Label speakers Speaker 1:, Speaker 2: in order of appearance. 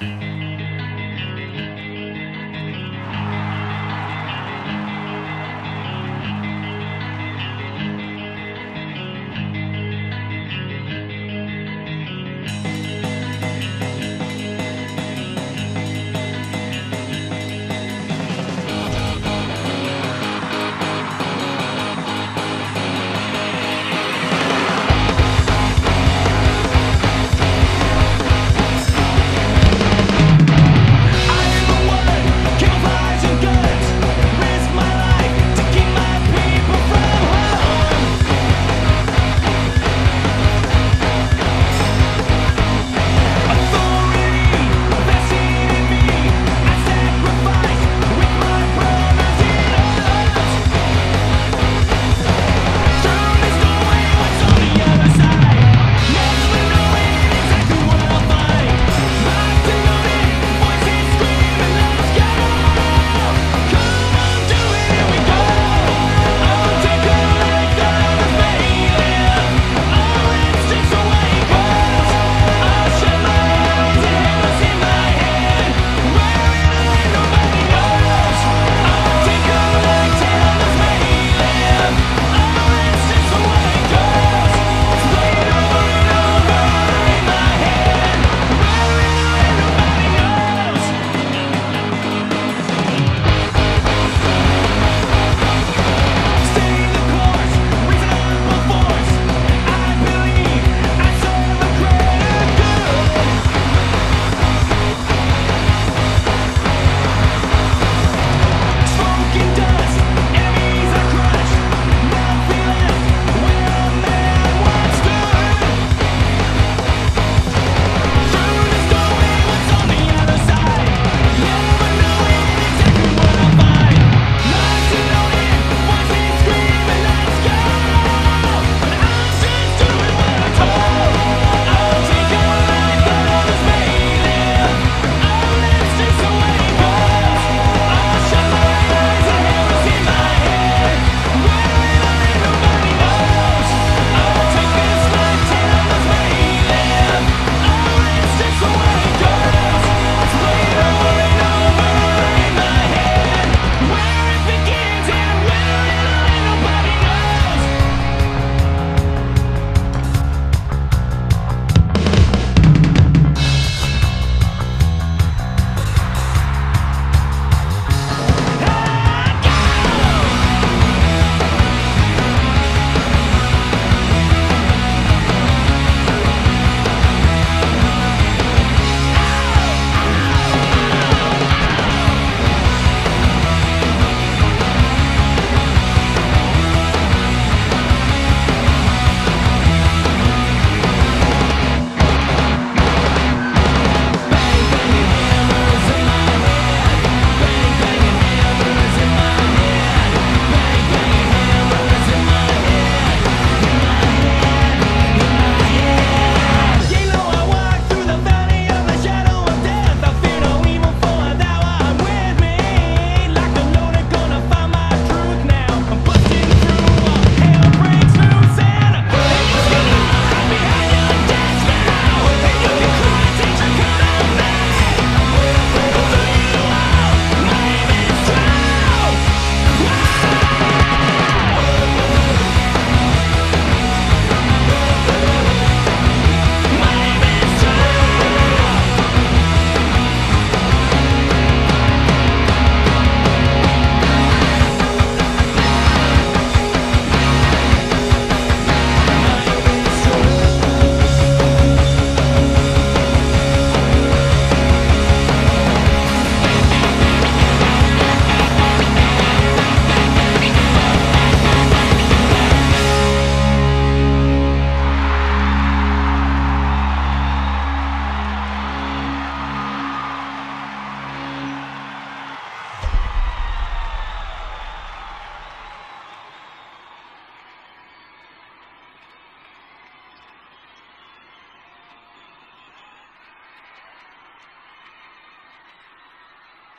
Speaker 1: Bye.